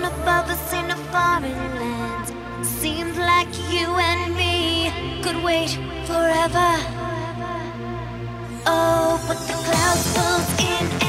None above us in a foreign land. Seems like you and me could wait forever. Oh, but the clouds pulled in.